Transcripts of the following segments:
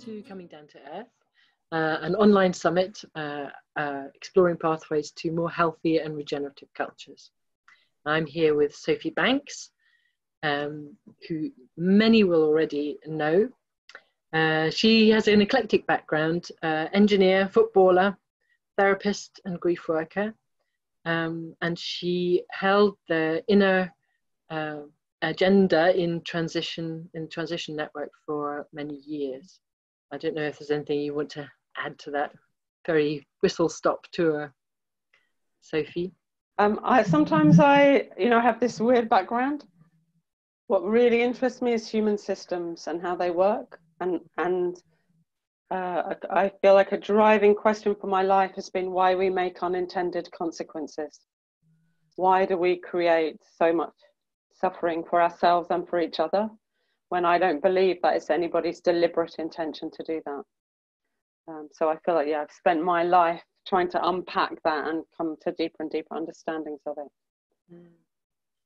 to Coming Down to Earth, uh, an online summit uh, uh, exploring pathways to more healthy and regenerative cultures. I'm here with Sophy Banks, um, who many will already know. Uh, she has an eclectic background uh, engineer, footballer, therapist, and grief worker. Um, and she held the inner uh, agenda in transition in transition network for many years. I don't know if there's anything you want to add to that very whistle stop tour, Sophy. Um, I sometimes I you know have this weird background. What really interests me is human systems and how they work, and and uh, I feel like a driving question for my life has been why we make unintended consequences. Why do we create so much suffering for ourselves and for each other when I don't believe that it's anybody's deliberate intention to do that. Um, so I feel like, yeah, I've spent my life trying to unpack that and come to deeper and deeper understandings of it. Mm.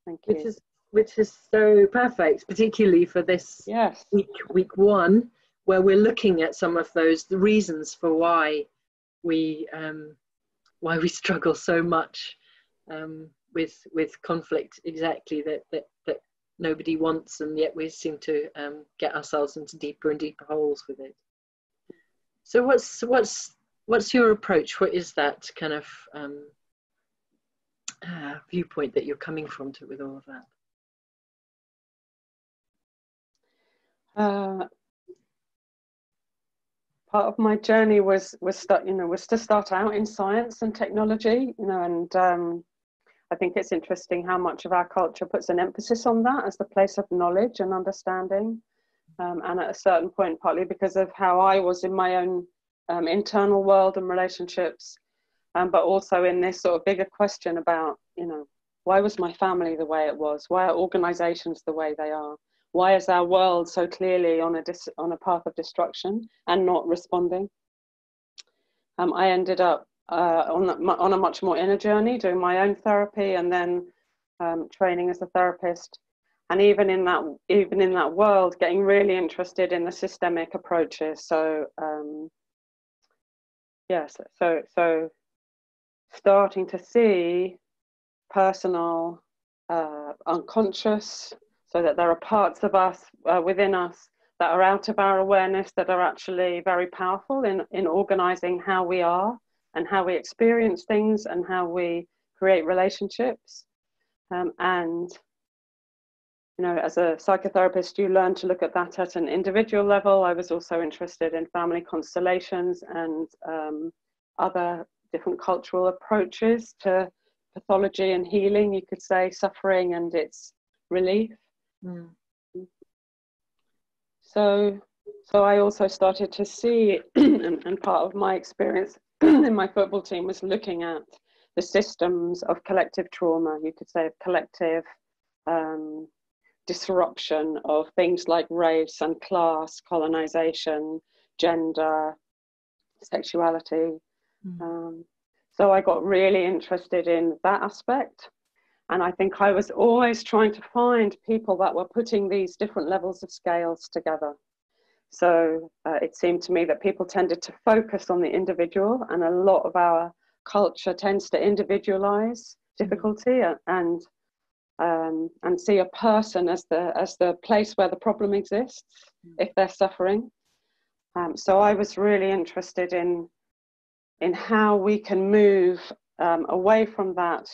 Thank you. Which is, which is so perfect, particularly for this yes. week, week one, where we're looking at some of those the reasons for why we um, why we struggle so much um, with with conflict exactly that that that nobody wants and yet we seem to um, get ourselves into deeper and deeper holes with it. So what's what's what's your approach? What is that kind of um, uh, viewpoint that you're coming from to with all of that? Uh, part of my journey was was start, you know was to start out in science and technology you know and um, I think it's interesting how much of our culture puts an emphasis on that as the place of knowledge and understanding. Um, and at a certain point, partly because of how I was in my own um, internal world and relationships, um, but also in this sort of bigger question about, you know, why was my family the way it was? Why are organizations the way they are? Why is our world so clearly on a, dis- on a path of destruction and not responding? Um, I ended up uh, on, on a much more inner journey, doing my own therapy and then um, training as a therapist. And even in that, even in that world, getting really interested in the systemic approaches. So, um, yes, so so starting to see personal, uh, unconscious, so that there are parts of us uh, within us that are out of our awareness that are actually very powerful in in organizing how we are and how we experience things and how we create relationships. Um, and you know, as a psychotherapist, you learn to look at that at an individual level. I was also interested in family constellations and um, other different cultural approaches to pathology and healing, you could say, suffering and its relief. Mm. So, so I also started to see, and, and part of my experience in my football team was looking at the systems of collective trauma, you could say, of collective um, disruption of things like race and class, colonization, gender, sexuality. Mm. Um, so I got really interested in that aspect. And I think I was always trying to find people that were putting these different levels of scales together. So uh, it seemed to me that people tended to focus on the individual, and a lot of our culture tends to individualize difficulty and um, and see a person as the as the place where the problem exists mm. if they're suffering. Um, so I was really interested in in how we can move um, away from that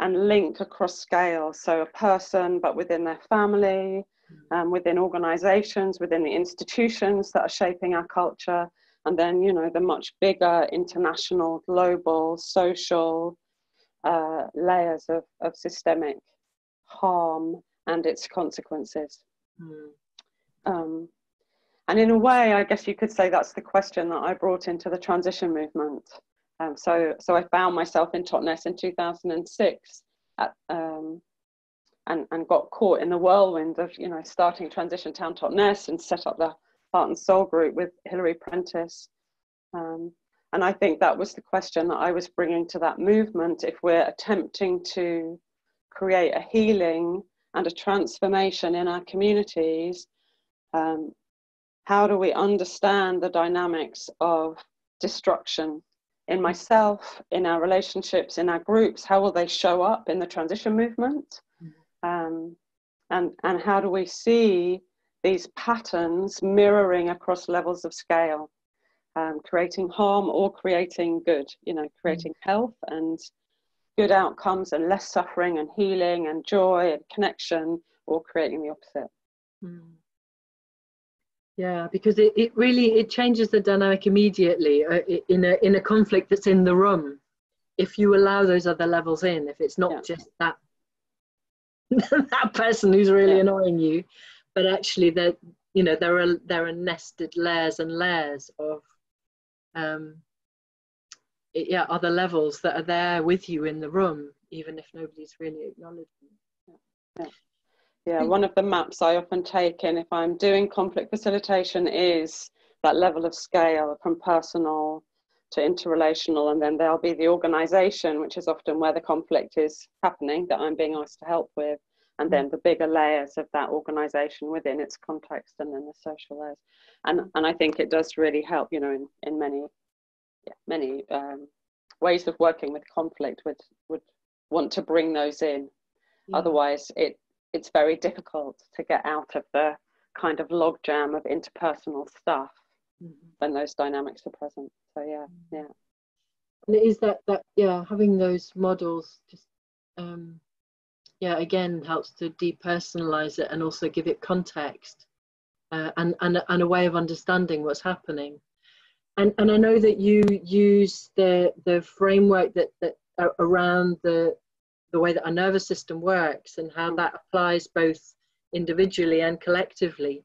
and link across scale. So a person, but within their family, um, within organizations, within the institutions that are shaping our culture, and then, you know, the much bigger international, global, social uh, layers of, of systemic harm and its consequences. Mm. Um, and in a way, I guess you could say that's the question that I brought into the transition movement. Um, so, so I found myself in Totnes in 2006 at, um, and, and got caught in the whirlwind of you know starting transition town Top Totnes and set up the heart and soul group with Hilary Prentice um, and I think that was the question that I was bringing to that movement if we're attempting to create a healing and a transformation in our communities um, how do we understand the dynamics of destruction in myself, in our relationships, in our groups? How will they show up in the transition movement? Um, and, and how do we see these patterns mirroring across levels of scale, um, creating harm or creating good, you know, creating mm. health and good outcomes and less suffering and healing and joy and connection or creating the opposite. Mm. Yeah, because it, it really it changes the dynamic immediately uh, in a in a conflict that's in the room. If you allow those other levels in, if it's not yeah. just that that person who's really yeah. annoying you, but actually that you know there are there are nested layers and layers of um, yeah other levels that are there with you in the room even if nobody's really acknowledging yeah. yeah one of the maps i often take in if i'm doing conflict facilitation is that level of scale from personal to interrelational and then there'll be the organization which is often where the conflict is happening that i'm being asked to help with and then the bigger layers of that organization within its context and then the social layers. And and i think it does really help you know in, in many yeah, many um, ways of working with conflict would would want to bring those in. Yeah. otherwise it it's very difficult to get out of the kind of logjam of interpersonal stuff mm-hmm. when those dynamics are present. So yeah mm-hmm. yeah. And it is that that yeah having those models just um yeah again helps to depersonalize it and also give it context uh, and, and, and a way of understanding what's happening. And and i know that you use the the framework that that uh, around the the way that our nervous system works and how that applies both individually and collectively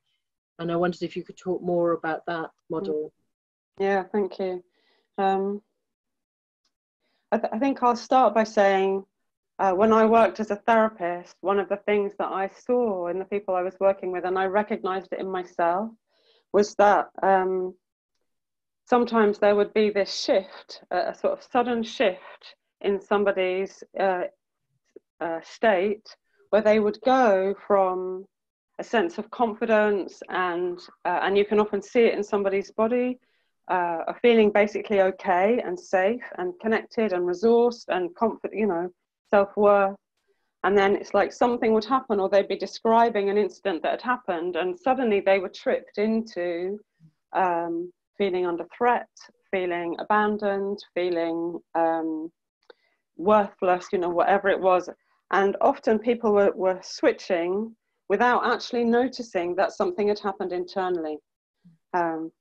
and i wondered if you could talk more about that model. Yeah thank you. Um, I, th- I think i'll start by saying uh, when I worked as a therapist, one of the things that I saw in the people I was working with, and I recognized it in myself, was that um, sometimes there would be this shift, a, sort of sudden shift in somebody's uh, uh, state, where they would go from a sense of confidence and uh, and you can often see it in somebody's body uh, a feeling basically okay and safe and connected and resourced and confident you know self worth. And then it's like something would happen, or they'd be describing an incident that had happened, and suddenly they were tripped into um, feeling under threat, feeling abandoned, feeling um, worthless, you know, whatever it was. And often people were, were switching without actually noticing that something had happened internally. Um,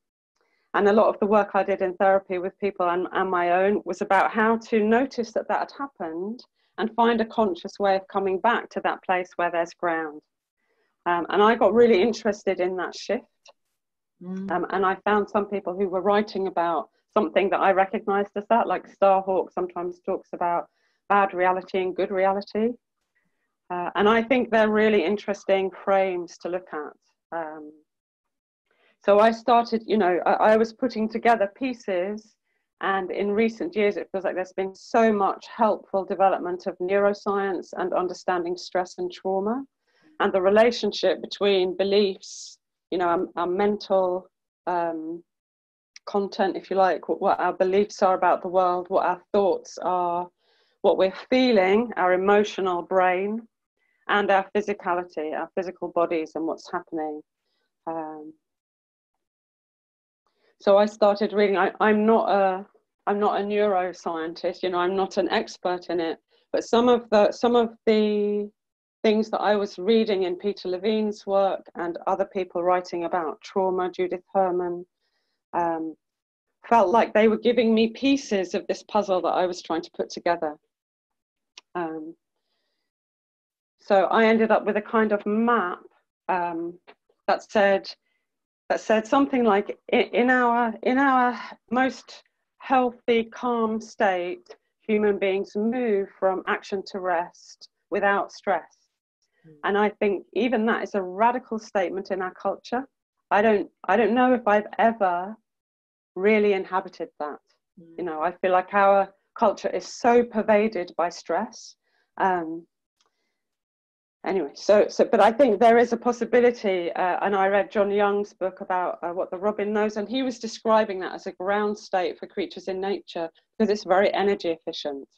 and a lot of the work I did in therapy with people and, and my own was about how to notice that that had happened and find a conscious way of coming back to that place where there's ground. Um, and I got really interested in that shift. Mm. Um, and I found some people who were writing about something that I recognized as that, like Starhawk sometimes talks about bad reality and good reality. Uh, and I think they're really interesting frames to look at. Um, so I started, you know, I, I was putting together pieces and in recent years, it feels like there's been so much helpful development of neuroscience and understanding stress and trauma and the relationship between beliefs, you know, our, our mental um, content, if you like, what, what our beliefs are about the world, what our thoughts are, what we're feeling, our emotional brain, and our physicality, our physical bodies, and what's happening. Um, so I started reading. I, I'm not a I'm not a neuroscientist. You know, I'm not an expert in it. But some of the some of the things that I was reading in Peter Levine's work and other people writing about trauma, Judith Herman, um, felt like they were giving me pieces of this puzzle that I was trying to put together. Um, so I ended up with a kind of map um, that said that said something like in our in our most healthy calm state human beings move from action to rest without stress mm. and i think even that is a radical statement in our culture i don't i don't know if i've ever really inhabited that mm. you know i feel like our culture is so pervaded by stress um, anyway, so so, but I think there is a possibility, uh, and I read John Young's book about uh, what the robin knows, and he was describing that as a ground state for creatures in nature because it's very energy efficient.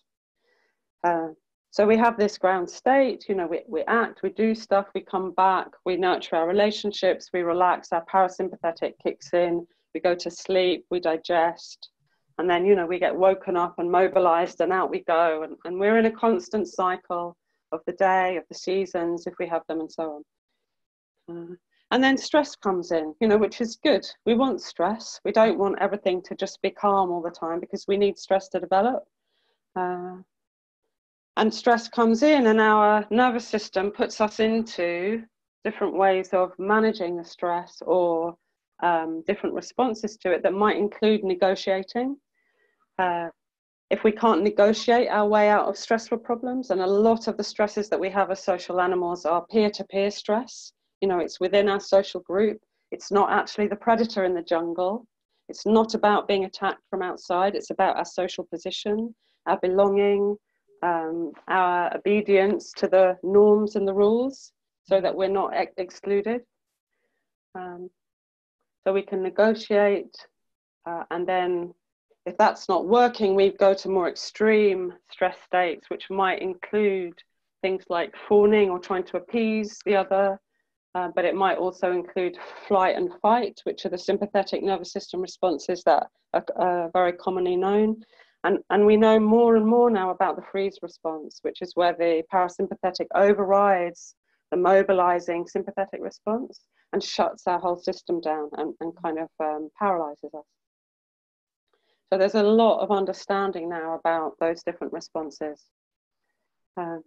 Uh, so we have this ground state, you know, we, we act, we do stuff, we come back, we nurture our relationships, we relax, our parasympathetic kicks in, we go to sleep, we digest, and then, you know, we get woken up and mobilized and out we go. And, and we're in a constant cycle of the day, of the seasons, if we have them, and so on. Uh, and then stress comes in, you know, which is good. We want stress. We don't want everything to just be calm all the time because we need stress to develop. Uh, and stress comes in, and our nervous system puts us into different ways of managing the stress or um, different responses to it that might include negotiating. Uh, if we can't negotiate our way out of stressful problems, and a lot of the stresses that we have as social animals are peer to peer stress, you know, it's within our social group, it's not actually the predator in the jungle, it's not about being attacked from outside, it's about our social position, our belonging, um, our obedience to the norms and the rules so that we're not ex- excluded. Um, so we can negotiate uh, and then if that's not working, we go to more extreme stress states, which might include things like fawning or trying to appease the other, uh, but it might also include flight and fight, which are the sympathetic nervous system responses that are very commonly known. And, and we know more and more now about the freeze response, which is where the parasympathetic overrides the mobilizing sympathetic response and shuts our whole system down and, and kind of um, paralyzes us. So there's a lot of understanding now about those different responses. Um,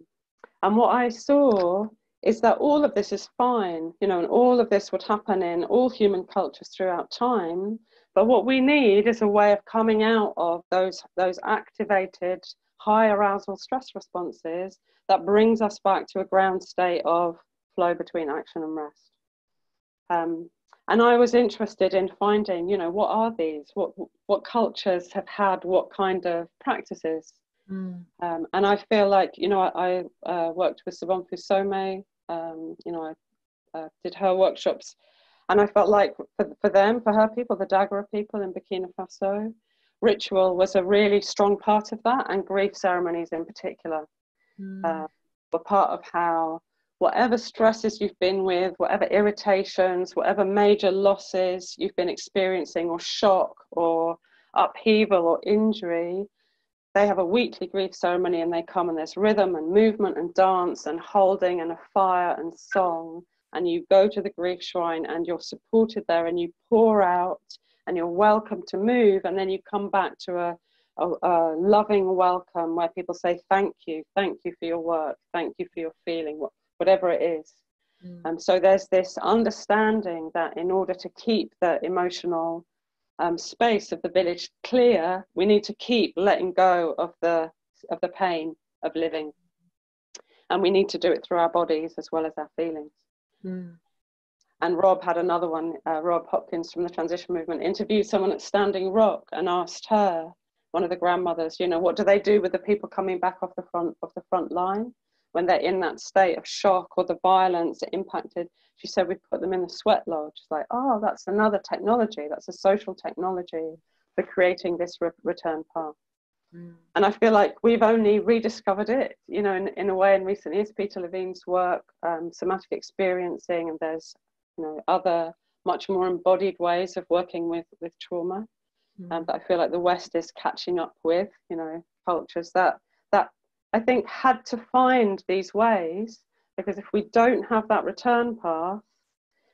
and what I saw is that all of this is fine, you know, and all of this would happen in all human cultures throughout time. But what we need is a way of coming out of those, those activated high arousal stress responses that brings us back to a ground state of flow between action and rest. Um, and I was interested in finding, you know, what are these? What what cultures have had what kind of practices? Mm. Um, and I feel like, you know, I, I uh, worked with Sobonfu Somé. Um, you know, I uh, did her workshops, and I felt like for for them, for her people, the Dagara people in Burkina Faso, ritual was a really strong part of that, and grief ceremonies in particular mm. uh, were part of how whatever stresses you've been with, whatever irritations, whatever major losses you've been experiencing, or shock, or upheaval, or injury, they have a weekly grief ceremony and they come and there's rhythm and movement and dance and holding and a fire and song. And you go to the grief shrine and you're supported there and you pour out and you're welcome to move. And then you come back to a, a, a loving welcome where people say, Thank you, thank you for your work, thank you for your feeling, whatever it is. Mm. Um, so there's this understanding that in order to keep the emotional um, space of the village clear, we need to keep letting go of the of the pain of living, and we need to do it through our bodies as well as our feelings. Mm. And Rob had another one. Uh, Rob Hopkins from the Transition Movement interviewed someone at Standing Rock and asked her, one of the grandmothers, you know, what do they do with the people coming back off the front of the front line? When they're in that state of shock or the violence that impacted, she said we put them in the sweat lodge. It's like, oh, that's another technology. That's a social technology for creating this re- return path. Mm. And I feel like we've only rediscovered it, you know, in, in a way in recent years. Peter Levine's work, um, somatic experiencing, and there's, you know, other much more embodied ways of working with with trauma. Mm. And I feel like the West is catching up with, you know, cultures that that I think, had to find these ways because if we don't have that return path,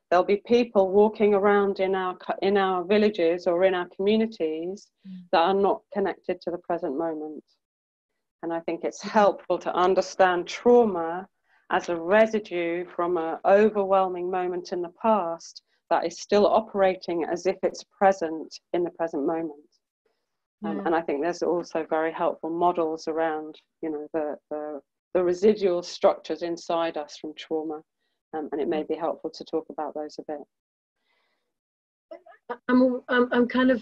there'll be people walking around in our in our villages or in our communities mm. that are not connected to the present moment. And I think it's helpful to understand trauma as a residue from an overwhelming moment in the past that is still operating as if it's present in the present moment. Um, and I think there's also very helpful models around, you know, the, the, the residual structures inside us from trauma. Um, and it may be helpful to talk about those a bit. I'm, I'm, I'm kind of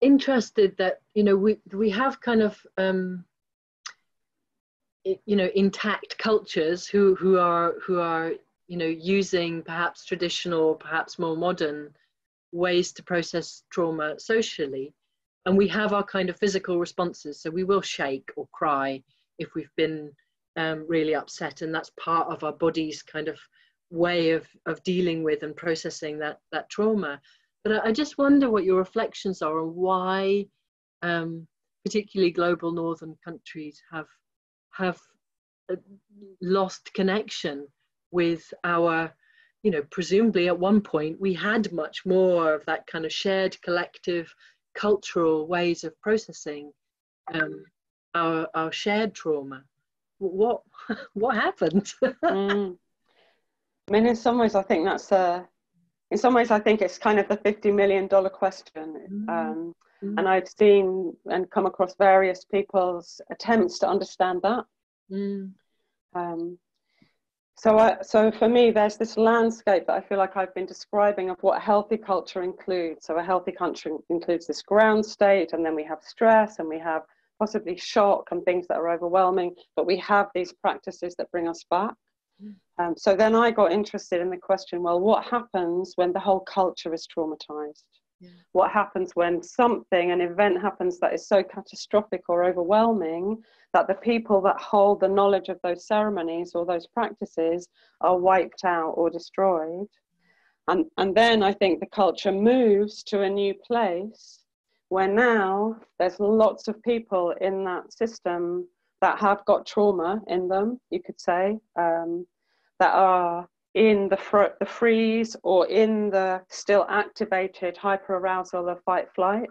interested that, you know, we, we have kind of, um, you know intact cultures who who are who are you know using perhaps traditional perhaps more modern ways to process trauma socially and we have our kind of physical responses. So we will shake or cry if we've been um, really upset. And that's part of our body's kind of way of of dealing with and processing that that trauma. But i, I just wonder what your reflections are on why um, particularly global northern countries have have uh, lost connection with our you know presumably at one point we had much more of that kind of shared collective cultural ways of processing um, our our shared trauma what what happened mm. i mean in some ways i think that's a in some ways i think it's kind of the 50 million dollar question mm. um, mm. and i've seen and come across various people's attempts to understand that mm. um, so, I, so for me, there's this landscape that I feel like I've been describing of what a healthy culture includes. So, a healthy culture includes this ground state, and then we have stress, and we have possibly shock and things that are overwhelming. But we have these practices that bring us back. Mm. Um, so then I got interested in the question: Well, what happens when the whole culture is traumatized? What happens when something, an event happens that is so catastrophic or overwhelming that the people that hold the knowledge of those ceremonies or those practices are wiped out or destroyed? And, and then I think the culture moves to a new place where now there's lots of people in that system that have got trauma in them, you could say, um, that are in the, fr- the freeze or in the still activated hyperarousal of fight flight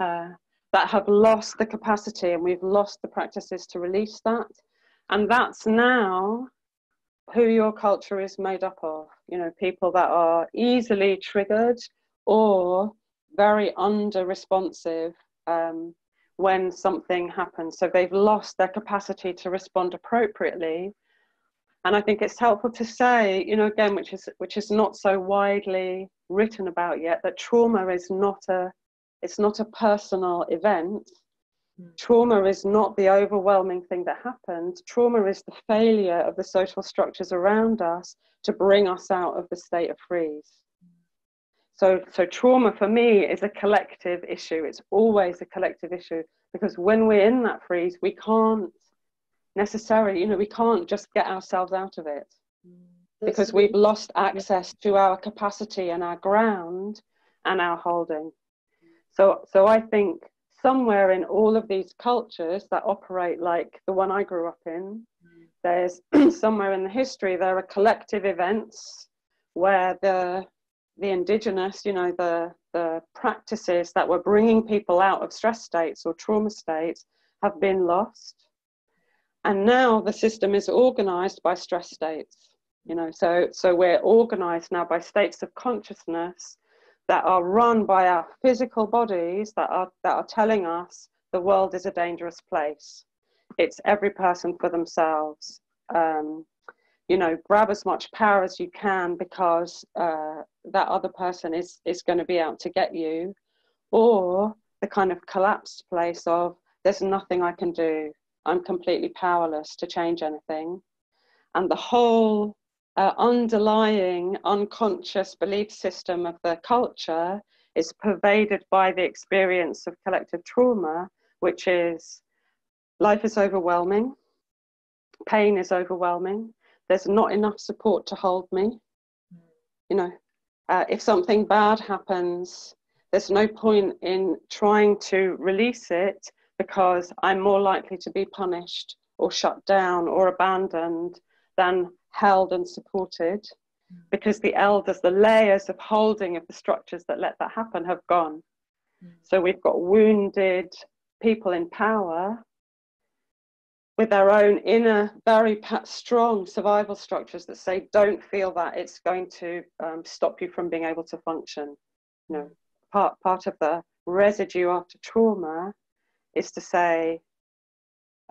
uh, that have lost the capacity and we've lost the practices to release that. And that's now who your culture is made up of. You know, people that are easily triggered or very under responsive um, when something happens. So they've lost their capacity to respond appropriately and I think it's helpful to say, you know, again, which is which is not so widely written about yet, that trauma is not a it's not a personal event. Mm. Trauma is not the overwhelming thing that happened. Trauma is the failure of the social structures around us to bring us out of the state of freeze. So, so trauma for me is a collective issue. It's always a collective issue because when we're in that freeze, we can't necessarily, you know, we can't just get ourselves out of it mm. because we've lost access to our capacity and our ground and our holding. So, so I think somewhere in all of these cultures that operate like the one I grew up in, mm. there's somewhere in the history there are collective events where the the indigenous, you know, the the practices that were bringing people out of stress states or trauma states have been lost and now the system is organized by stress states you know so so we're organized now by states of consciousness that are run by our physical bodies that are that are telling us the world is a dangerous place. It's every person for themselves. Um, you know grab as much power as you can because uh, that other person is is going to be out to get you or the kind of collapsed place of there's nothing i can do I'm completely powerless to change anything. And the whole uh, underlying unconscious belief system of the culture is pervaded by the experience of collective trauma, which is life is overwhelming, pain is overwhelming, there's not enough support to hold me. You know, uh, if something bad happens, there's no point in trying to release it because I'm more likely to be punished or shut down or abandoned than held and supported mm. because the elders, the layers of holding of the structures that let that happen have gone. Mm. So we've got wounded people in power with their own inner, very strong survival structures that say, don't feel that it's going to um, stop you from being able to function. You know, part, part of the residue after trauma is to say,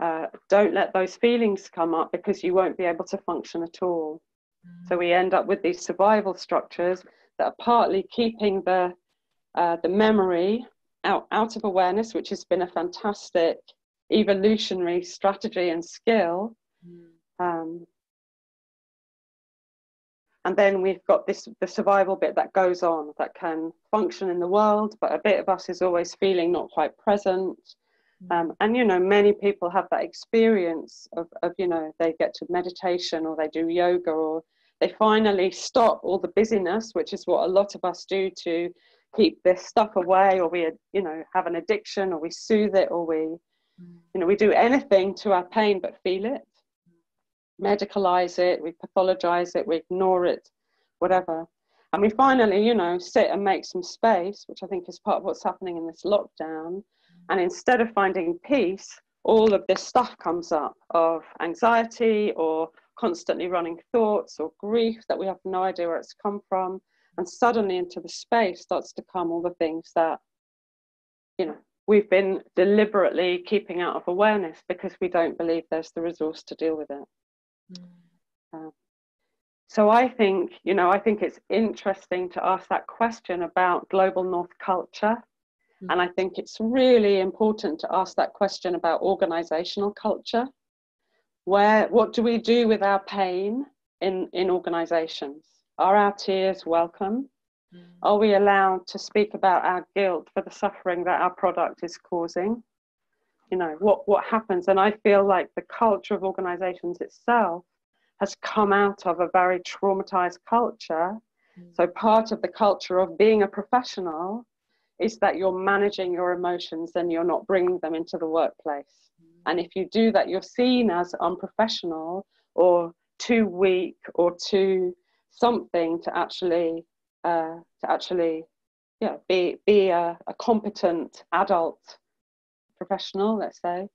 uh, don't let those feelings come up because you won't be able to function at all. Mm. So we end up with these survival structures that are partly keeping the uh, the memory out out of awareness, which has been a fantastic evolutionary strategy and skill. Mm. Um, and then we've got this the survival bit that goes on that can function in the world, but a bit of us is always feeling not quite present. Mm. Um, and you know, many people have that experience of, of you know they get to meditation or they do yoga or they finally stop all the busyness, which is what a lot of us do to keep this stuff away, or we you know have an addiction, or we soothe it, or we mm. you know we do anything to our pain but feel it medicalize it, we pathologize it, we ignore it, whatever. And we finally, you know, sit and make some space, which I think is part of what's happening in this lockdown. And instead of finding peace, all of this stuff comes up of anxiety or constantly running thoughts or grief that we have no idea where it's come from. And suddenly into the space starts to come all the things that, you know, we've been deliberately keeping out of awareness because we don't believe there's the resource to deal with it. Mm. Uh, so I think, you know, I think it's interesting to ask that question about global North culture. Mm. And I think it's really important to ask that question about organizational culture. Where, what do we do with our pain in, in organizations? Are our tears welcome? Mm. Are we allowed to speak about our guilt for the suffering that our product is causing? you know what what happens and i feel like the culture of organizations itself has come out of a very traumatized culture mm. so part of the culture of being a professional is that you're managing your emotions and you're not bringing them into the workplace mm. and if you do that you're seen as unprofessional or too weak or too something to actually uh, to actually yeah be be a, a competent adult professional, let's say.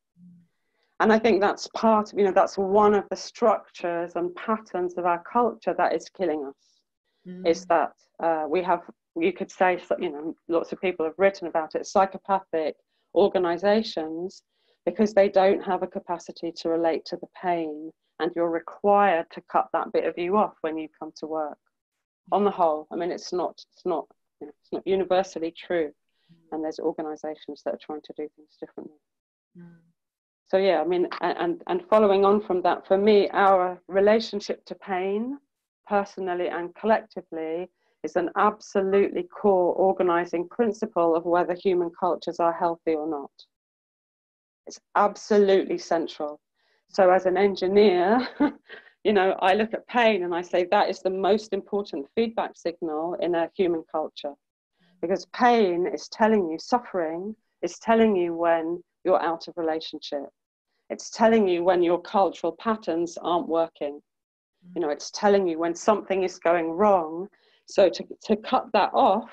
And I think that's part of, you know, that's one of the structures and patterns of our culture that is killing us. Mm. Is that uh, we have, you could say, you know, lots of people have written about it, psychopathic organizations, because they don't have a capacity to relate to the pain. And you're required to cut that bit of you off when you come to work. On the whole, I mean, it's not, it's not, you know, it's not universally true and there's organizations that are trying to do things differently mm. so yeah i mean and and following on from that for me our relationship to pain personally and collectively is an absolutely core organizing principle of whether human cultures are healthy or not it's absolutely central so as an engineer you know i look at pain and i say that is the most important feedback signal in a human culture because pain is telling you, suffering is telling you when you're out of relationship. It's telling you when your cultural patterns aren't working. You know, it's telling you when something is going wrong. So to, to cut that off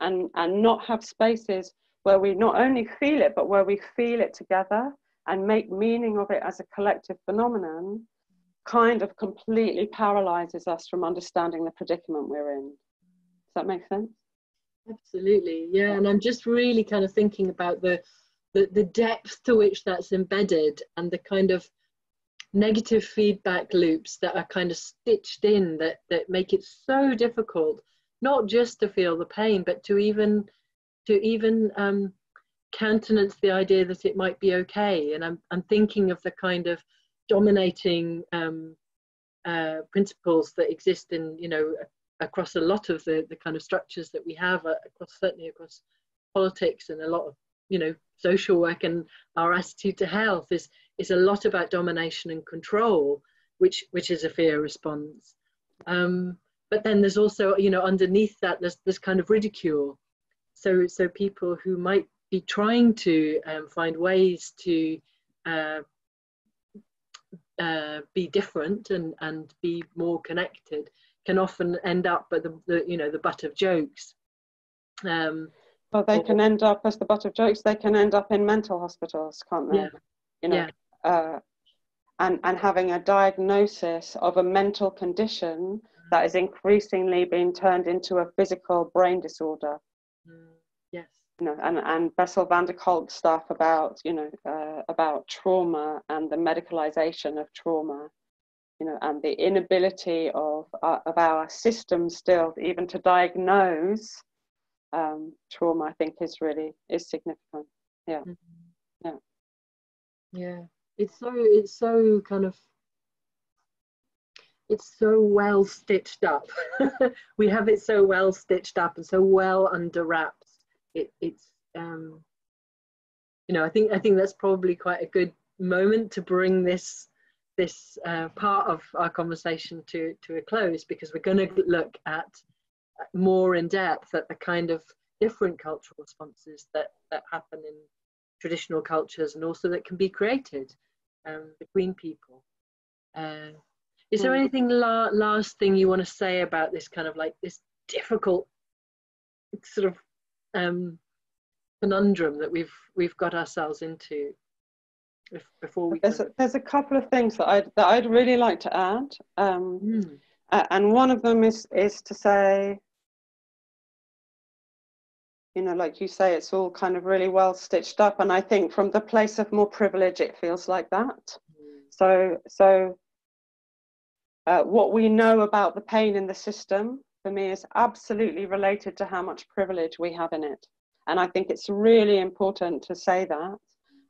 and, and not have spaces where we not only feel it, but where we feel it together and make meaning of it as a collective phenomenon kind of completely paralyzes us from understanding the predicament we're in. Does that make sense? Absolutely, yeah. And I'm just really kind of thinking about the, the the depth to which that's embedded and the kind of negative feedback loops that are kind of stitched in that that make it so difficult not just to feel the pain but to even to even um, countenance the idea that it might be okay. And i'm, I'm thinking of the kind of dominating um, uh, principles that exist in you know across a lot of the, the kind of structures that we have uh, across certainly across politics and a lot of you know social work and our attitude to health is is a lot about domination and control which which is a fear response um, but then there's also you know underneath that there's this kind of ridicule so so people who might be trying to um, find ways to uh, uh, be different and and be more connected can often end up at the, the you know the butt of jokes. Um, well, they or, can end up as the butt of jokes. They can end up in mental hospitals, can't they? Yeah. You know, yeah. Uh, and and having a diagnosis of a mental condition that is increasingly being turned into a physical brain disorder. Mm. Yes. You know, and, and Bessel van der Kolk stuff about, you know, uh, about trauma and the medicalization of trauma you know, and the inability of, uh, of our system still even to diagnose um, trauma, I think is really is significant. Yeah, mm-hmm. yeah. Yeah, it's so it's so kind of it's so well stitched up. we have it so well stitched up and so well under wraps. It, it's um, you know I think I think that's probably quite a good moment to bring this this uh, part of our conversation to to a close because we're going to look at more in depth at the kind of different cultural responses that that happen in traditional cultures and also that can be created um, between people. Uh, is there hmm. anything la- last thing you want to say about this kind of like this difficult sort of um, conundrum that we've we've got ourselves into if, before we there's a, there's a couple of things that I'd that I'd really like to add um, mm. and one of them is is to say you know like you say it's all kind of really well stitched up and I think from the place of more privilege it feels like that mm. so so uh, what we know about the pain in the system for me is absolutely related to how much privilege we have in it. And I think it's really important to say that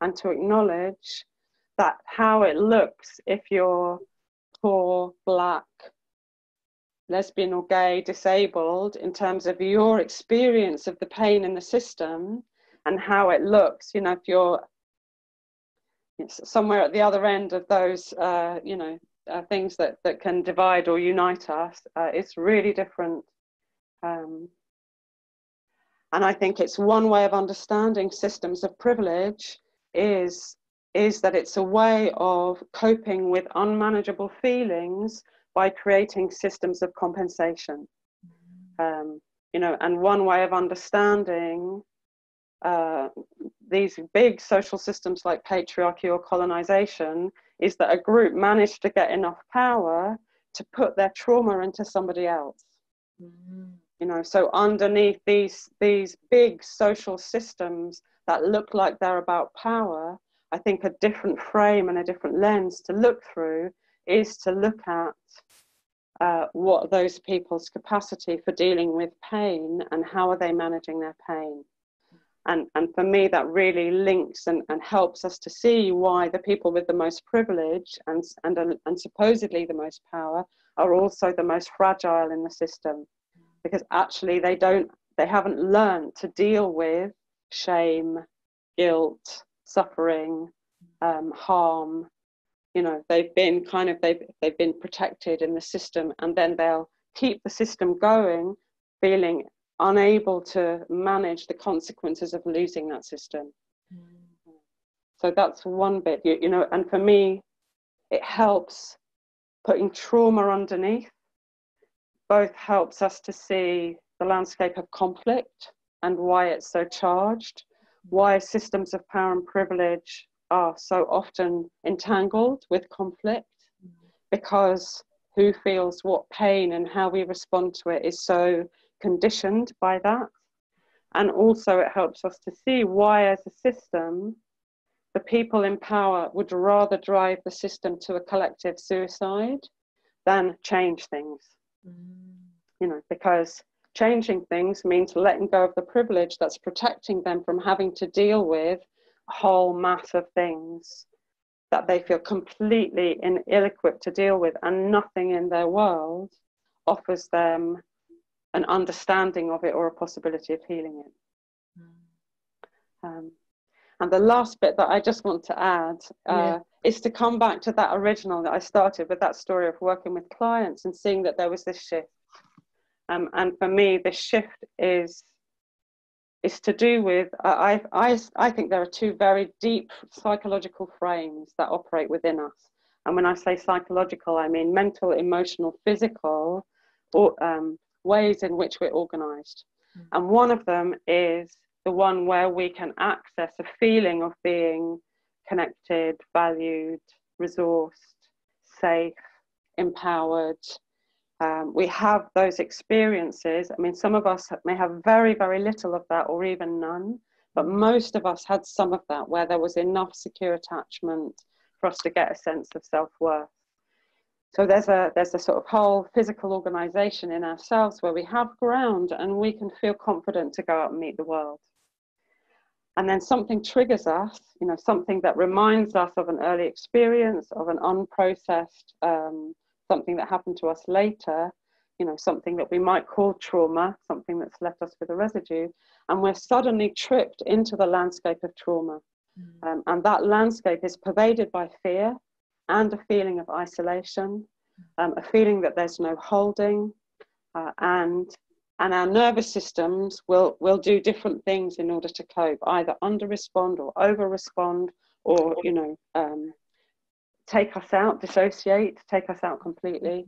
and to acknowledge that how it looks if you're poor, black, lesbian or gay, disabled, in terms of your experience of the pain in the system and how it looks, you know, if you're somewhere at the other end of those, uh, you know, uh, things that, that can divide or unite us. Uh, it's really different. Um, and I think it's one way of understanding systems of privilege is, is that it's a way of coping with unmanageable feelings by creating systems of compensation. Um, you know, and one way of understanding uh, these big social systems like patriarchy or colonization is that a group managed to get enough power to put their trauma into somebody else. Mm-hmm. You know, so underneath these these big social systems that look like they're about power, I think a different frame and a different lens to look through is to look at uh, what those people's capacity for dealing with pain and how are they managing their pain and, and for me, that really links and, and helps us to see why the people with the most privilege and, and, and supposedly the most power are also the most fragile in the system. Because actually, they don't, they haven't learned to deal with shame, guilt, suffering, um, harm. You know, they've been kind of, they've, they've been protected in the system and then they'll keep the system going feeling unable to manage the consequences of losing that system. Mm. So that's one bit, you, you know, and for me, it helps putting trauma underneath, both helps us to see the landscape of conflict and why it's so charged, why systems of power and privilege are so often entangled with conflict, mm. because who feels what pain and how we respond to it is so conditioned by that. And also, it helps us to see why, as a system, the people in power would rather drive the system to a collective suicide than change things. Mm. You know, because changing things means letting go of the privilege that's protecting them from having to deal with whole mass of things that they feel completely ill equipped to deal with, and nothing in their world offers them an understanding of it or a possibility of healing it. Mm. Um, and the last bit that I just want to add uh, yeah. is to come back to that original that I started with that story of working with clients and seeing that there was this shift. Um, and for me, this shift is is to do with I, I, I think there are two very deep psychological frames that operate within us. And when I say psychological, I mean mental, emotional, physical, or um, ways in which we're organized. Mm. And one of them is the one where we can access a feeling of being connected, valued, resourced, safe, empowered. Um, we have those experiences. I mean, some of us may have very, very little of that or even none, but most of us had some of that where there was enough secure attachment for us to get a sense of self worth. So there's a there's a sort of whole physical organization in ourselves where we have ground and we can feel confident to go out and meet the world. and then something triggers us, you know, something that reminds us of an early experience, of an unprocessed, um, something that happened to us later, you know, something that we might call trauma, something that's left us with a residue, and we're suddenly tripped into the landscape of trauma. Mm. Um, and that landscape is pervaded by fear and a feeling of isolation, um, a feeling that there's no holding, uh, and and our nervous systems will will do different things in order to cope, either under respond or over respond, or you know, um, take us out, dissociate, take us out completely.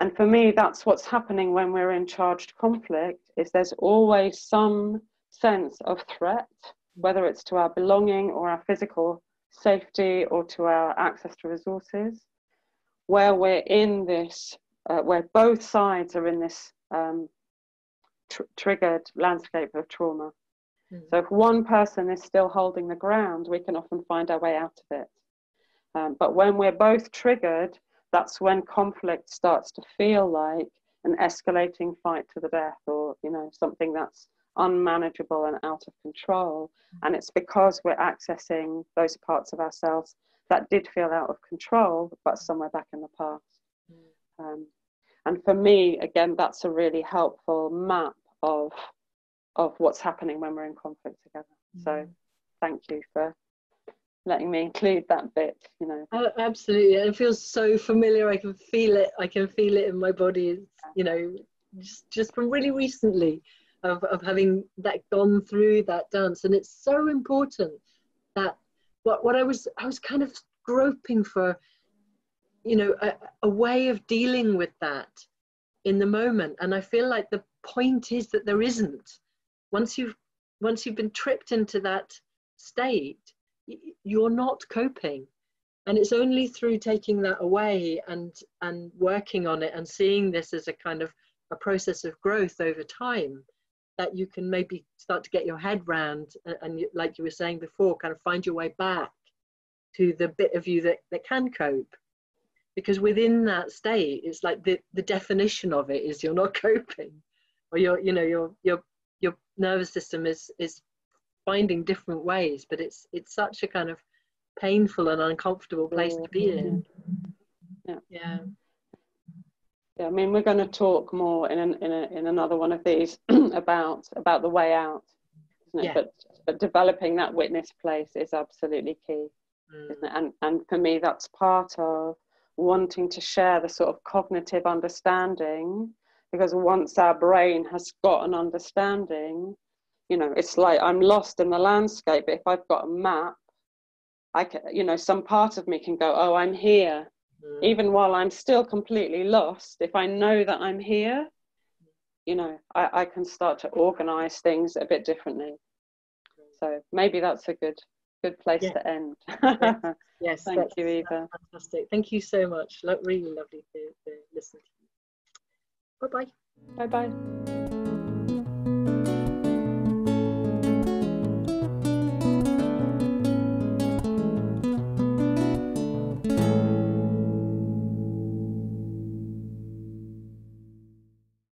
And for me, that's what's happening when we're in charged conflict. Is there's always some sense of threat, whether it's to our belonging or our physical safety or to our access to resources, where we're in this, uh, where both sides are in this um, tr- triggered landscape of trauma. Mm. So if one person is still holding the ground, we can often find our way out of it. Um, but when we're both triggered, that's when conflict starts to feel like an escalating fight to the death or you know something that's unmanageable and out of control. And it's because we're accessing those parts of ourselves that did feel out of control but somewhere back in the past. Um, and for me again that's a really helpful map of of what's happening when we're in conflict together. So mm. thank you for letting me include that bit you know. Oh, absolutely it feels so familiar i can feel it i can feel it in my body you know just, just from really recently of, of having that gone through that dance and it's so important that what, what i was i was kind of groping for you know a, a way of dealing with that in the moment and i feel like the point is that there isn't. Once you've once you've been tripped into that state you're not coping. And it's only through taking that away and and working on it and seeing this as a kind of a process of growth over time that you can maybe start to get your head round and, and like you were saying before kind of find your way back to the bit of you that, that can cope. Because within that state it's like the, the definition of it is you're not coping or your you know your your your nervous system is is finding different ways but it's it's such a kind of painful and uncomfortable place to be in. Yeah. Yeah. Yeah i mean we're going to talk more in an, in, a, in another one of these about about the way out yeah. but but developing that witness place is absolutely key mm. and and for me that's part of wanting to share the sort of cognitive understanding because once our brain has got an understanding you know it's like i'm lost in the landscape if i've got a map i can you know some part of me can go oh i'm here. Mm. even while i'm still completely lost if i know that i'm here you know i, I can start to organize things a bit differently. So maybe that's a good good place yeah. to end. Yes, yes thank you eva. fantastic. Thank you so much. Look really lovely to, to listen to you. Bye bye bye bye